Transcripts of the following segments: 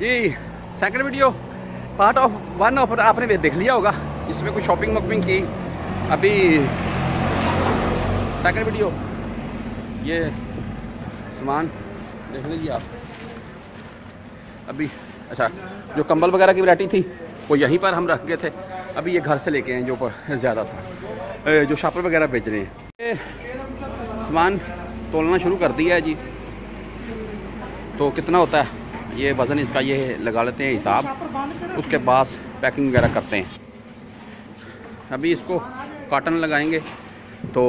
Ji second video part of one of आपने देख लिया होगा, जिसमें कुछ शॉपिंग वॉपिंग की। अभी सेकंड वीडियो ये सामान देख लीजिए आप। अभी अच्छा जो कंबल वगैरह की वैरायटी थी, वो यहीं पर हम रख गए थे। अभी ये घर से लेके आए जो पर ज़्यादा था। जो शापर वगैरह बेच रहे हैं। सामान तोलना शुरू कर दिया है जी। तो कितना होता है? ये वज़न इसका ये लगा लेते हैं हिसाब। उसके बाद पैकिंग वगैरह करते हैं। अभी इसको काटन लगाएँगे तो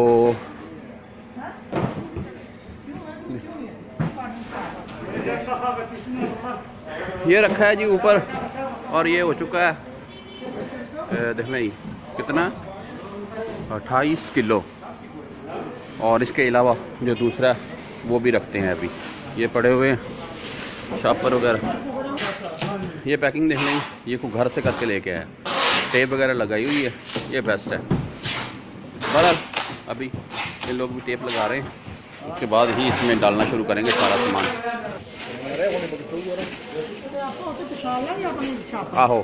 ये रखा है जी ऊपर और ये हो चुका है देख लें कितना? अट्ठाईस किलो। और इसके अलावा जो दूसरा वो भी रखते हैं अभी। ये पड़े हुए हैं। शापर वगैरह। ये पैकिंग देख लेंगे ये को घर से करके लेके आया टेप वगैरह लगाई हुई है ये बेस्ट है। बहरहाल अभी ये लोग भी टेप लगा रहे हैं। उसके बाद ही इसमें डालना शुरू करेंगे सारा सामान। आहो।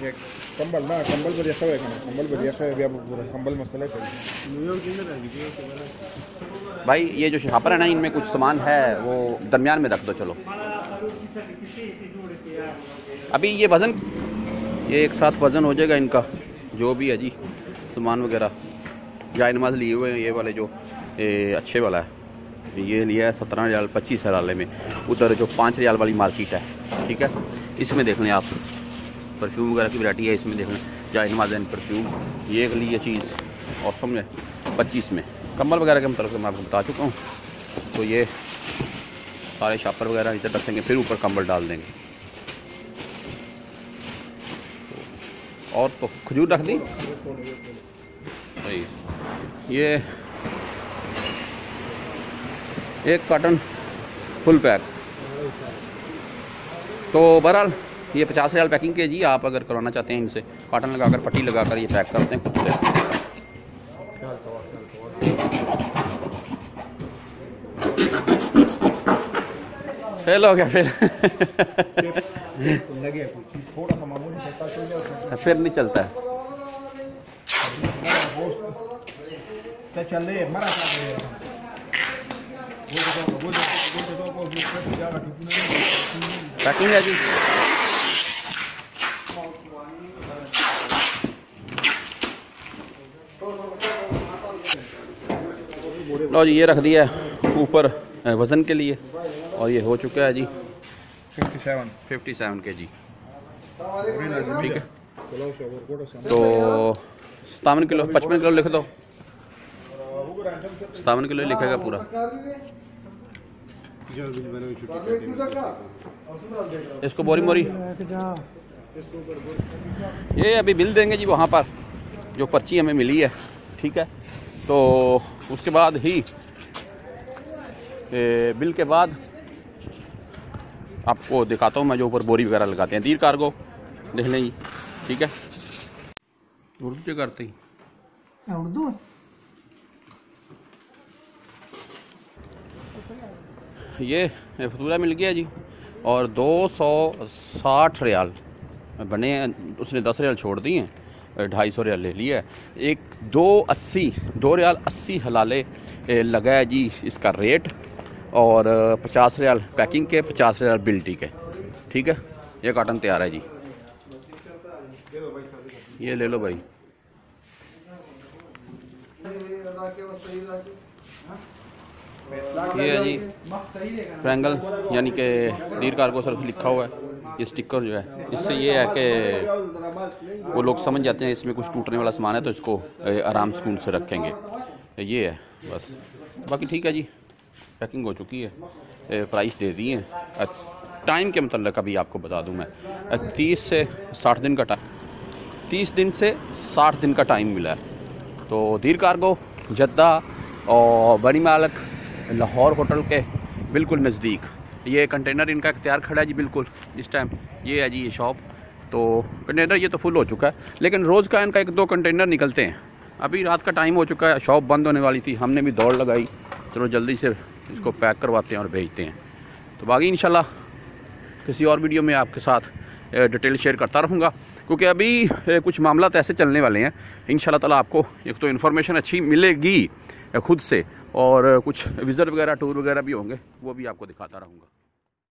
कंबल ना, कंबल बढ़िया सब है कंबल बढ़िया सब है पूरा कंबल मसाला भाई, ये जो छापर है ना, इनमें कुछ सामान है, वो दरमियान में रख दो, चलो। अभी ये वज़न, ये एक साथ वज़न हो जाएगा इनका, जो भी है जी, सामान वगैरह। जाए नमाज़ लिए हुए हैं, ये वाले जो, ये अच्छे वाला है। ये लिया है सत्रह रियाल, पच्चीस हज़ार में। उधर जो पाँच रियाल वाली मार्केट है, ठीक है? इसमें देख लें आप। परफ्यूम वगैरह की वैरायटी है, इसमें देख लें जाइन माजन परफ्यूम ये एक ली चीज़ और में पच्चीस में। कम्बल वगैरह के मतलब मैं आपको बता चुका हूँ। तो ये सारे शापर वगैरह इधर रखेंगे, फिर ऊपर कंबल डाल देंगे। और तो खजूर रख दी। सही। ये एक कार्टन फुल पैक। तो बहरहाल ये पचास हज़ार पैकिंग के जी, आप अगर करवाना चाहते हैं इनसे काटन लगाकर, पट्टी लगाकर ये पैक करते हैं खुद से। फेल हो गया फिर फिर नहीं चलता है। पैकिंग है जी। लो जी ये रख दिया ऊपर वज़न के लिए। और ये हो चुका है जी। 57 57 के जी। ठीक है। तो सतावन किलो पचपन किलो लिख दो। सतावन किलो लिखेगा पूरा। इसको बोरी मोरी। ये अभी बिल देंगे जी वहाँ पर जो पर्ची हमें मिली है। ठीक है। तो उसके बाद ही ए, बिल के बाद आपको दिखाता हूँ मैं जो ऊपर बोरी वगैरह लगाते हैं। तीर कार्गो देख लें जी ठीक है? उर्दू क्या करते हैं। हाँ, उर्दू? ये फतूरा मिल गया जी और दो सौ साठ रियाल। बने हैं उसने दस रियाल छोड़ दिए हैं। ढाई सौ रियाल ले लिया एक दो अस्सी, दो रियाल अस्सी हलाले लगा है जी इसका रेट। और पचास रियाल पैकिंग के, पचास रियाल बिल्टी के। ठीक है? ये काटन तैयार है जी। ये ले लो भाई। ये है जी फ्रेंगल यानी कि दीर कार्गो सर लिखा हुआ है। ये स्टिकर जो है, इससे ये है कि वो लोग समझ जाते हैं इसमें कुछ टूटने वाला सामान है तो इसको आराम सुकून से रखेंगे। ये है, बस। बाकी ठीक है जी पैकिंग हो चुकी है। प्राइस दे दिए हैं। टाइम के मतलब अभी आपको बता दूँ मैं। तीस से साठ दिन का टाइम तीस दिन से साठ दिन का टाइम मिला है। तो दीर कार्गो, जद्दा और बड़ी मालक, लाहौर होटल के बिल्कुल नज़दीक। ये कंटेनर इनका तैयार खड़ा है जी, बिल्कुल, इस टाइम ये है जी ये शॉप तो कंटेनर ये तो फुल हो चुका है, लेकिन रोज़ का इनका एक दो कंटेनर निकलते हैं। अभी रात का टाइम हो चुका है शॉप बंद होने वाली थी, हमने भी दौड़ लगाई। चलो जल्दी से इसको पैक करवाते हैं और भेजते हैं। तो बाकी इन किसी और वीडियो में आपके साथ डिटेल शेयर करता रहूँगा। क्योंकि अभी कुछ मामला तो ऐसे चलने वाले हैं। इन ताला आपको एक तो इन्फॉर्मेशन अच्छी मिलेगी खुद से, और, कुछ विज़िट वगैरह टूर वगैरह भी होंगे, वो भी आपको दिखाता रहूँगा।